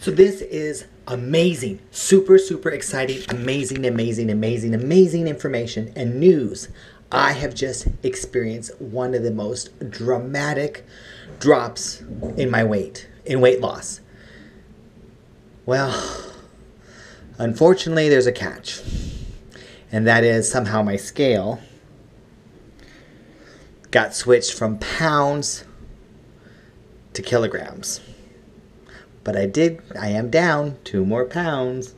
So this is amazing, super, super exciting, amazing, amazing, amazing, amazing information and news. I have just experienced one of the most dramatic drops in my weight, in weight loss. Well, unfortunately, there's a catch. And that is somehow my scale got switched from pounds to kilograms. But I did, I am down two more pounds.